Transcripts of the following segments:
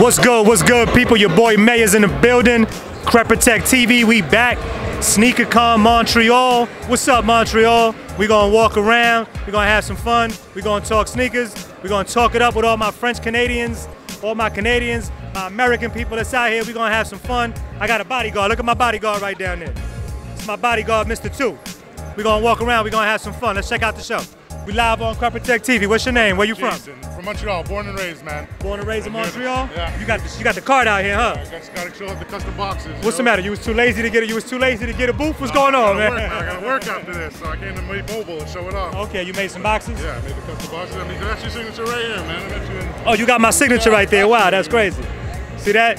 What's good? What's good, people? Your boy Mayor's in the building. Crep Protect TV, we back. SneakerCon Montreal. What's up, Montreal? we gonna walk around. we gonna have some fun. we gonna talk sneakers. we gonna talk it up with all my French Canadians, all my Canadians, my American people that's out here. we gonna have some fun. I got a bodyguard. Look at my bodyguard right down there. It's my bodyguard, Mr. Two. we gonna walk around. we gonna have some fun. Let's check out the show. We live on Crep Protect TV. What's your name? Where you Jason, from? From Montreal, born and raised, man. Born and raised in Montreal? Yeah. You got the, you got the card out here, huh? I just gotta show up the custom boxes. What's the matter? You was too lazy to get it. You was too lazy to get a booth. What's going on, man? Work, I gotta work after this, so I came to Made Mobile and show it off. Okay, you made some boxes. Yeah, I made the custom boxes. I mean, that's your signature right here, man. I met you in Oh, you got my signature right there. Wow, that's crazy. See that?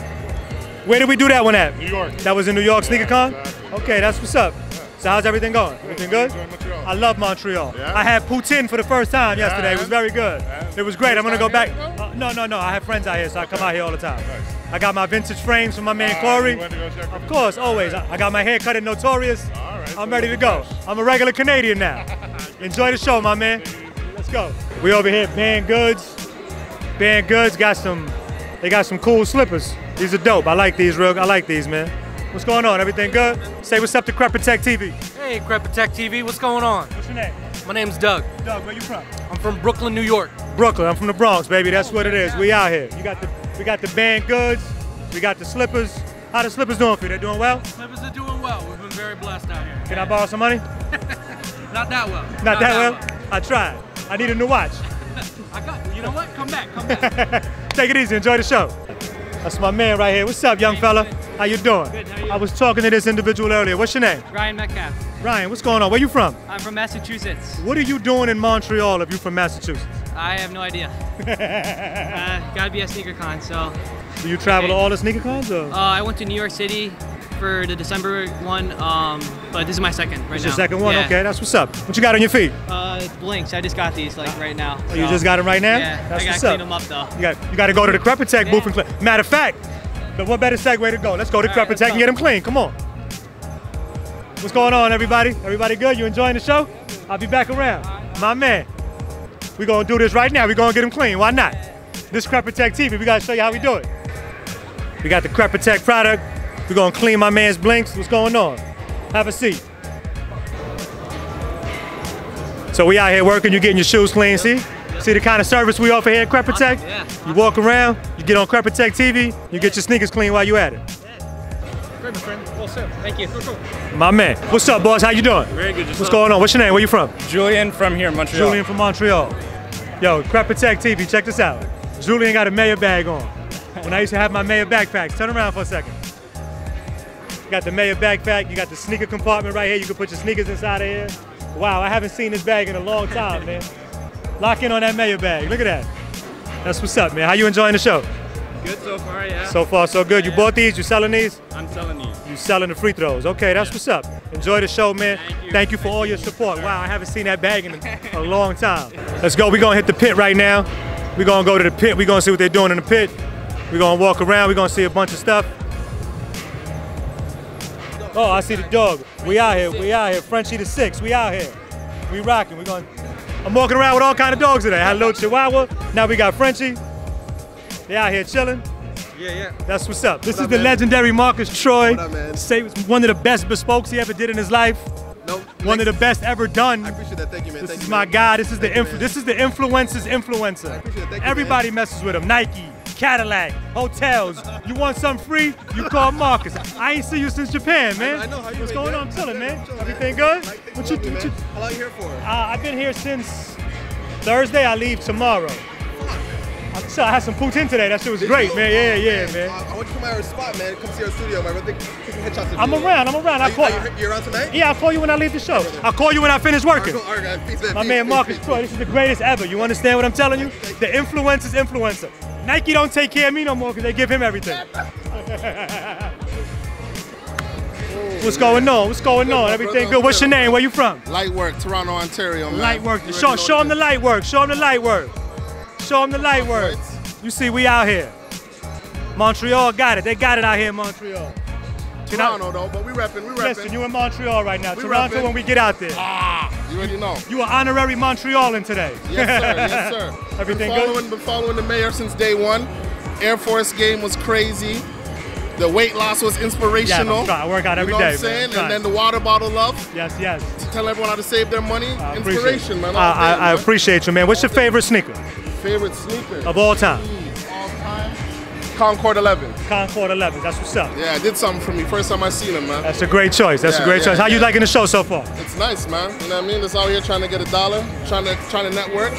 Where did we do that one at? New York. That was in New York Yeah, SneakerCon. exactly. Okay, that's what's up. So how's everything going? Everything good? I love Montreal. Yeah? I had poutine for the first time yesterday. It was very good. Yeah. It was great. I'm gonna go back. Uh, no, no, no. I have friends out here, so I come out here all the time. Nice. I got my vintage frames from my man Ah, Corey. you went to go check Of course, always. I I got my hair cut in Notorious. Right, I'm so ready to go. fresh. I'm a regular Canadian now. Enjoy the show, my man. Let's go. We over here, Band Goods. Band Goods got some. They got some cool slippers. These are dope. I like these real. I like these, man. What's going on? Everything good? Say what's up to Crep Protect TV. Hey, Crep Protect TV, what's going on? What's your name? My name's Doug. Doug, where you from? I'm from Brooklyn, New York. Brooklyn. I'm from the Bronx, baby. That's what it is. We out here. You got the. We got the Band Goods. We got the slippers. How the slippers doing for you? They doing well? Slippers are doing well. We've been very blessed out here. Can I borrow some money? Not that well. Not that well. I tried. I need a new watch. I got. You know what? Come back. Come back. Take it easy. Enjoy the show. That's my man right here. What's up, young fella? How you doing? Good, how you? I was talking to this individual earlier. What's your name? Ryan Metcalf. Ryan. What's going on? Where you from? I'm from Massachusetts. What are you doing in Montreal if you're from Massachusetts? I have no idea. uh, gotta be at SneakerCon. So Do you travel to all the sneaker cons or? uh, I went to New York City for the December one, um, but this is my second right It's now. your second one? Yeah. Okay, that's what's up. What you got on your feet? Uh, Blinks. I just got these like right now. Oh, you just got them right now? Yeah, That's I gotta what's clean up. them up though. You got, you got to go to the Crep Protect booth and clean. Matter of fact, but what better segue to go? Let's go to All right, Crep Protect let's and get them clean. Come on. What's going on, everybody? Everybody good? You enjoying the show? I'll be back around. My man. we going to do this right now. we going to get them clean. Why not? This Crep Protect TV. We got to show you how we do it. We got the Crep Protect product. We going to clean my man's blinks. What's going on? Have a seat. So we out here working. You getting your shoes clean, see? See the kind of service we offer here at Crep Protect? Awesome, yeah. You walk around, you get on Crep Protect TV, you get your sneakers clean while you at it. Great, my friend. Well, sir. Thank you. My man. What's up, boss? How you doing? Very good. What's going on? What's your name? Where you from? Julian from here, Montreal. Julian from Montreal. Yo, Crep Protect TV, check this out. Julian got a mayor bag on. When I used to have my mayor backpacks, turn around for a second. You got the mayor backpack, you got the sneaker compartment right here. You can put your sneakers inside of here. Wow, I haven't seen this bag in a long time, man. Lock in on that mayor bag. Look at that. That's what's up, man. How you enjoying the show? Good so far, yeah. So far, so good. You bought these? You selling these? I'm selling these. You selling the free throws. Okay, that's what's up. Enjoy the show, man. Thank you. Thank you for all your support. Wow, I haven't seen that bag in a, a long time. Let's go. We're gonna hit the pit right now. We're gonna go to the pit. We're gonna see what they're doing in the pit. We're gonna walk around. We're gonna see a bunch of stuff. Oh, I see the dog. We out here. We out here. Frenchie the six. We out here. We rocking. We going. I'm walking around with all kind of dogs today. Had a little Chihuahua. Now we got Frenchie. They out here chilling. Yeah, yeah. That's what's up. This What is up, the man? legendary Marcus Troy. What up, man? Say one of the best bespokes he ever did in his life. Nope. One of the best ever done. I appreciate that. Thank you, man. This Thank is you, my man. guy. This is the Thank you, influ- this is the influencer's influencer. I appreciate it. Thank you, Everybody man. messes with him. Nike, Cadillac, hotels. You want something free? You call Marcus. I ain't see you since Japan, man. I know how you What's going man? on? I'm chilling, man. Everything good? Like, What you, what you. How long you here for? uh, I've been here since Thursday. I leave tomorrow. I, so I had some poutine today. That shit was Did great, you? man. Yeah, yeah, man. I, I want you to come out our spot, man. Come see our studio, man. We're taking headshots I'm you. around. I'm around. Are I call. you, you around tonight? Yeah, I'll call you when I leave the show. brother. I'll call you when I finish working. All right, guys. Peace, man. My Peace, man peace, Marcus Troy, this is the greatest ever. You understand what I'm telling you? The influencer's influencer. Nike don't take care of me no more because they give him everything. What's going on? What's going on? Everything good? What's your name? Where you from? Light work, Toronto, Ontario, man. Light work. You Show, show him the light work. Show him the light work. Show him the light work. You see, we out here. Montreal got it. They got it out here in Montreal. Can I- Toronto, though, but we repping, we repping. Listen, you in Montreal right now. We Toronto repping. when we get out there. Ah. You already know. You are honorary Montrealan today. Yes, sir. Yes, sir. Everything been good? Been following the mayor since day one. Air Force game was crazy. The weight loss was inspirational. I'm trying. I work out every you know day, what I'm saying? And then the water bottle love. Yes, yes. Tell everyone how to save their money. I Inspiration, man. I, day, I, appreciate you, man. What's your favorite sneaker Favorite sneaker of all time. Concord 11. Concord 11. That's what's up. Yeah, it did something for me. First time I seen him, man. That's a great choice. That's a great yeah, choice. How you liking the show so far? It's nice, man. You know what I mean? Just out here trying to get a dollar, trying to trying to network.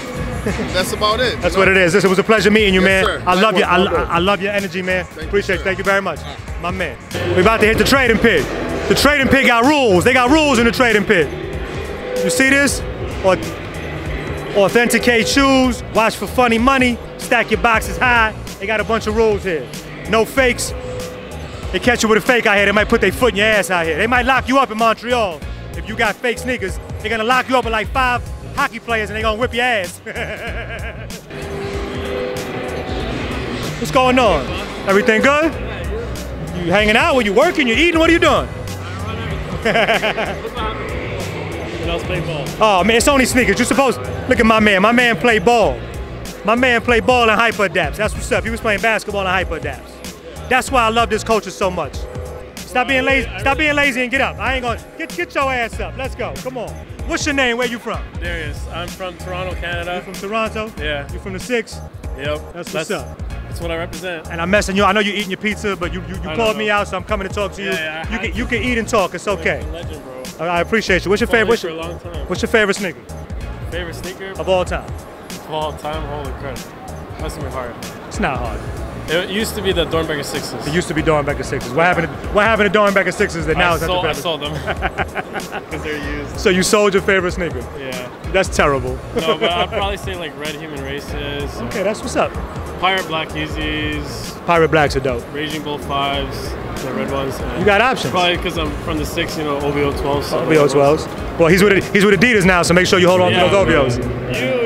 That's about it. That's what it is. Listen, it was a pleasure meeting you, Yes, man. sir. I love you. I, I, I love your energy, man. you, Appreciate it. Thank you very much. My man. We about to hit the trading pit. The trading pit got rules. They got rules in the trading pit. You see this? Or authenticate shoes, watch for funny money, stack your boxes high. They got a bunch of rules here. No fakes. They catch you with a fake out here, they might put their foot in your ass out here. They might lock you up in Montreal if you got fake sneakers. They're gonna lock you up with like five hockey players and they're gonna whip your ass. What's going on? Everything good? You hanging out? What you working? You eating? What are you doing? Oh man, it's only sneakers. You're supposed look at my man. My man play ball. My man play ball and hyper adapts. That's what's up. He was playing basketball and hyper adapts. That's why I love this culture so much. Stop being lazy. Stop being lazy and get up. I ain't gonna get get your ass up. Let's go. Come on. What's your name? Where you from? Darius, I'm from Toronto, Canada. You from Toronto? Yeah. You from the six? Yep. That's what's up. That's what I represent. And I'm messing you. I know you're eating your pizza, but you you, you called me out, so I'm coming to talk to you. Yeah, yeah, you can you can eat and talk. It's okay. Legend, bro. I I appreciate you. What's your favorite? What's your, what's your favorite sneaker Favorite sneaker of all time? Of all time? Holy crap. That's gonna be hard. It's not hard. It used to be the Doernbecher Sixes. It used to be Doernbecher sixes. What happened? To, what happened to Doernbecher sixes that now I is sold, I sold them because they're used. So you sold your favorite sneaker. Yeah. That's terrible. No, but I'd probably say like Red Human Races, okay, that's what's up. Pirate Black Yeezys, Pirate blacks are dope. Raging Bull Fives, the red ones. You got options. Probably because I'm from the six, you know, OVO 12s. So OVO 12s. Well, he's with he's with Adidas now, so make sure you hold on Yeah, to those. OVOs. You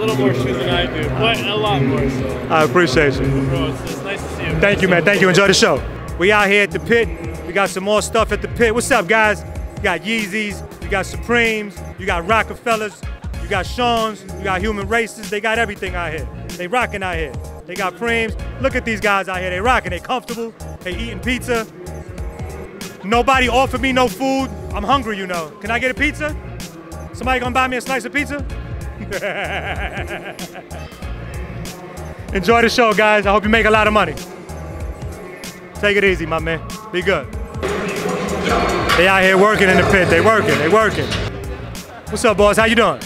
little more shoes than I do, but a lot more. So, I appreciate you. bro, it's, it's nice to see you. Thank you, man. Thank you. Enjoy the show. We out here at the pit. We got some more stuff at the pit. What's up, guys? You got Yeezys, you got Supremes, you got Rockefellers, you got Sean's, you got Human Races. They got everything out here. They rocking out here. They got Preems. Look at these guys out here. They rocking. They comfortable. They eating pizza. Nobody offered me no food. I'm hungry, you know. Can I get a pizza? Somebody gonna buy me a slice of pizza? Enjoy the show, guys. I hope you make a lot of money. Take it easy, my man. Be good. They out here working in the pit. They working. They working. What's up, boys? How you doing?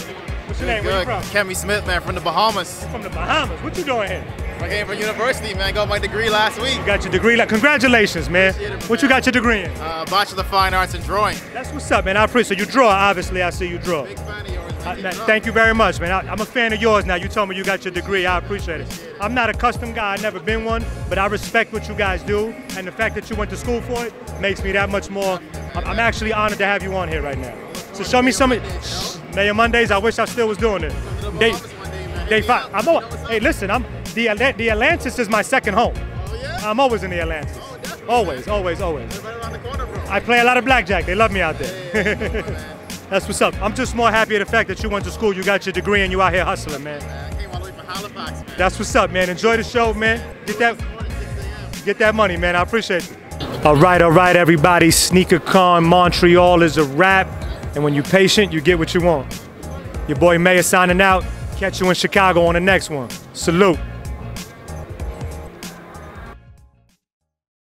What's your name? Where you from? Kemi Smith, man, from the Bahamas. From the Bahamas. What you doing here? I came from university, man. Got my degree last week. You got your degree. Like, congratulations, man. Appreciate it, What you got your degree in? Uh, Bachelor of Fine Arts in Drawing. That's what's up, man. I appreciate. So you draw. Obviously, I see you draw. Big fan of man. man, thank you very much, man. I, I'm a fan of yours now. You told me you got your degree. I appreciate it. I'm not a custom guy. I've never been one, but I respect what you guys do, and the fact that you went to school for it makes me that much more. I'm, actually honored to have you on here right now. So show me some. of- Mayor Mondays. I wish I still was doing it. Day, day five. I'm. al- Hey, listen. I'm the the Atlantis is my second home. Oh. I'm always in the Atlantis. Always, always, always. Right around the corner, bro. I play a lot of blackjack. They love me out there. That's what's up. I'm just more happy at the fact that you went to school, you got your degree, and you out here hustling, man. I came all the way from Halifax, man. That's what's up, man. Enjoy the show, man. Get that, get that money, man. I appreciate you. All right, all right, everybody. SneakerCon Montreal is a wrap, and when you're patient, you get what you want. Your boy Mayor signing out. Catch you in Chicago on the next one. Salute.